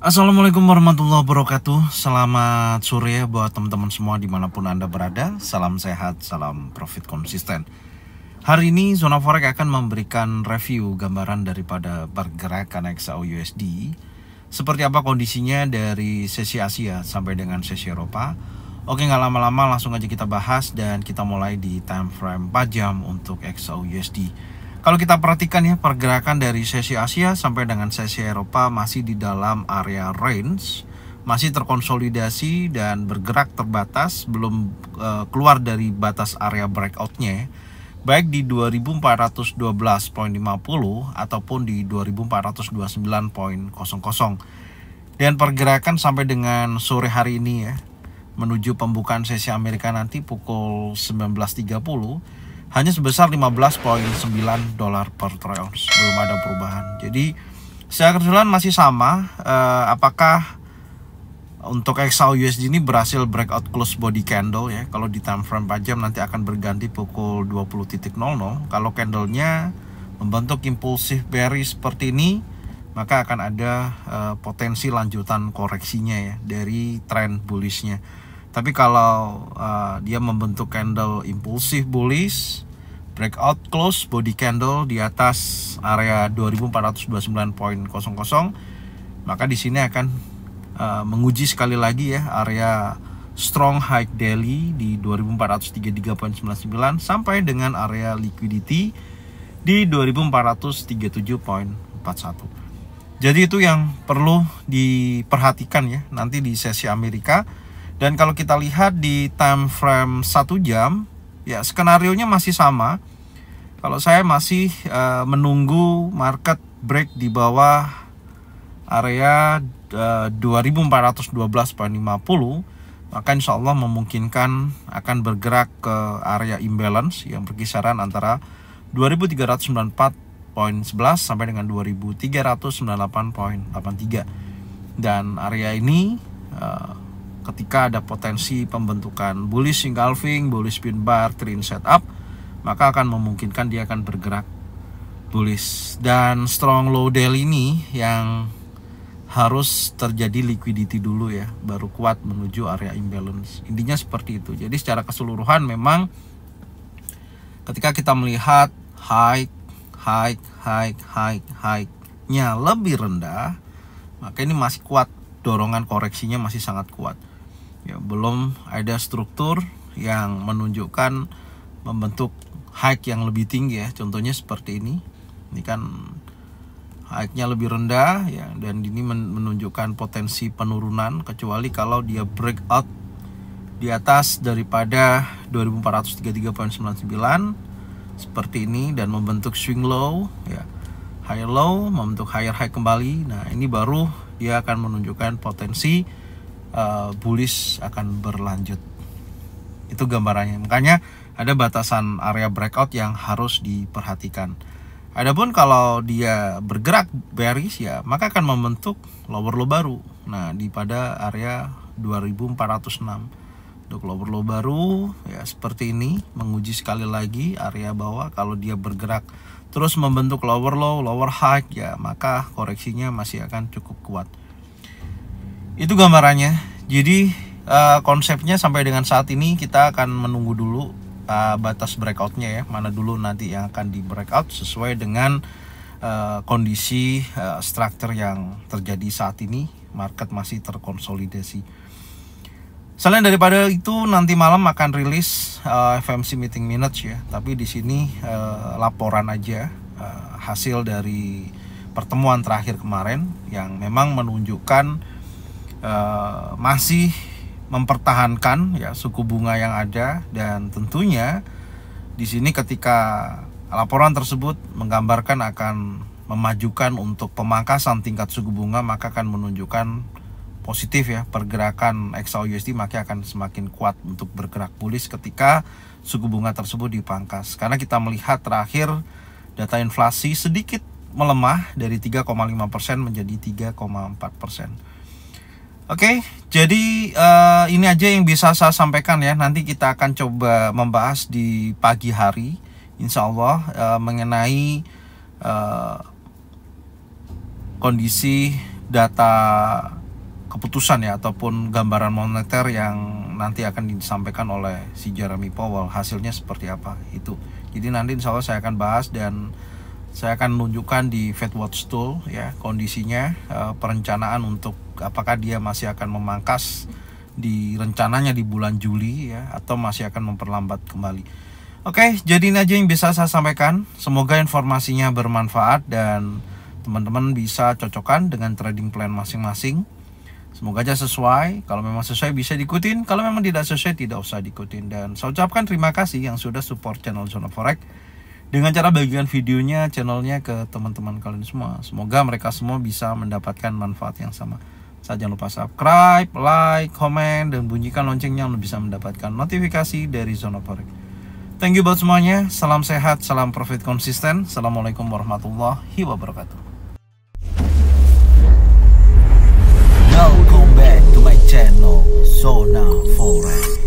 Assalamualaikum warahmatullahi wabarakatuh. Selamat sore buat teman-teman semua di mana pun Anda berada. Salam sehat, salam profit konsisten. Hari ini Zona Forex akan memberikan review gambaran daripada pergerakan XAU USD Seperti apa kondisinya dari sesi Asia sampai dengan sesi Eropa. Oke nggak lama-lama langsung aja kita bahas dan kita mulai di time frame 4 jam untuk XAU USD kalau kita perhatikan ya pergerakan dari sesi Asia sampai dengan sesi Eropa masih di dalam area range, masih terkonsolidasi dan bergerak terbatas, belum uh, keluar dari batas area breakoutnya, baik di 2412.50 ataupun di 2429.00. Dan pergerakan sampai dengan sore hari ini ya, menuju pembukaan sesi Amerika nanti pukul 19.30 hanya sebesar 15.9 dolar per troy ounce belum ada perubahan. Jadi secara keseluruhan masih sama uh, apakah untuk XAU USD ini berhasil breakout close body candle ya? Kalau di time frame 4 jam nanti akan berganti pukul 20.00 kalau candlenya membentuk impulsif bearish seperti ini maka akan ada uh, potensi lanjutan koreksinya ya dari trend bullishnya tapi kalau uh, dia membentuk candle impulsif bullish, breakout close body candle di atas area 2429.00, maka di sini akan uh, menguji sekali lagi ya area strong high daily di 2433.99 sampai dengan area liquidity di 2437.41. Jadi itu yang perlu diperhatikan ya nanti di sesi Amerika dan kalau kita lihat di time frame 1 jam, ya skenario nya masih sama. Kalau saya masih uh, menunggu market break di bawah area uh, 2412.50, maka insya Allah memungkinkan akan bergerak ke area imbalance yang berkisaran antara 2394.11 sampai dengan 2398.83 dan area ini uh, ketika ada potensi pembentukan bullish engulfing, bullish pin bar, trend setup, maka akan memungkinkan dia akan bergerak bullish. Dan strong low daily ini yang harus terjadi liquidity dulu ya, baru kuat menuju area imbalance. Intinya seperti itu. Jadi secara keseluruhan memang ketika kita melihat high, high, high, high, high-nya lebih rendah, maka ini masih kuat dorongan koreksinya masih sangat kuat ya belum ada struktur yang menunjukkan membentuk high yang lebih tinggi ya. Contohnya seperti ini. Ini kan high-nya lebih rendah ya dan ini menunjukkan potensi penurunan kecuali kalau dia breakout di atas daripada 2433.99 seperti ini dan membentuk swing low ya. High low membentuk higher high kembali. Nah ini baru dia akan menunjukkan potensi uh, bullish akan berlanjut. Itu gambarannya. Makanya ada batasan area breakout yang harus diperhatikan. Adapun kalau dia bergerak bearish ya, maka akan membentuk lower low baru. Nah, di pada area 2406. Untuk lower low baru ya seperti ini menguji sekali lagi area bawah kalau dia bergerak terus membentuk lower low, lower high ya, maka koreksinya masih akan cukup kuat itu gambarannya. Jadi uh, konsepnya sampai dengan saat ini kita akan menunggu dulu uh, batas breakoutnya ya. Mana dulu nanti yang akan di breakout sesuai dengan uh, kondisi uh, struktur yang terjadi saat ini. Market masih terkonsolidasi. Selain daripada itu nanti malam akan rilis uh, FMC meeting minutes ya, tapi di sini uh, laporan aja uh, hasil dari pertemuan terakhir kemarin yang memang menunjukkan uh, masih mempertahankan ya suku bunga yang ada dan tentunya di sini ketika laporan tersebut menggambarkan akan memajukan untuk pemangkasan tingkat suku bunga maka akan menunjukkan positif ya pergerakan XAU USD maka akan semakin kuat untuk bergerak bullish ketika suku bunga tersebut dipangkas karena kita melihat terakhir data inflasi sedikit melemah dari 3,5% menjadi 3,4%. Oke, jadi uh, ini aja yang bisa saya sampaikan ya. Nanti kita akan coba membahas di pagi hari, insya Allah uh, mengenai uh, kondisi data keputusan ya ataupun gambaran moneter yang nanti akan disampaikan oleh si Jeremy Powell hasilnya seperti apa itu jadi nanti insya Allah saya akan bahas dan saya akan menunjukkan di Fed Watch Tool ya kondisinya uh, perencanaan untuk apakah dia masih akan memangkas di rencananya di bulan Juli ya atau masih akan memperlambat kembali. Oke, jadi ini aja yang bisa saya sampaikan. Semoga informasinya bermanfaat dan teman-teman bisa cocokkan dengan trading plan masing-masing. Semoga aja sesuai. Kalau memang sesuai bisa diikutin. Kalau memang tidak sesuai tidak usah diikutin. Dan saya ucapkan terima kasih yang sudah support channel Zona Forex dengan cara bagikan videonya, channelnya ke teman-teman kalian semua. Semoga mereka semua bisa mendapatkan manfaat yang sama. Saat jangan lupa subscribe, like, komen, dan bunyikan loncengnya untuk bisa mendapatkan notifikasi dari Zona Forex. Thank you buat semuanya. Salam sehat, salam profit konsisten. Assalamualaikum warahmatullahi wabarakatuh. Welcome back to my channel, Zona Forex.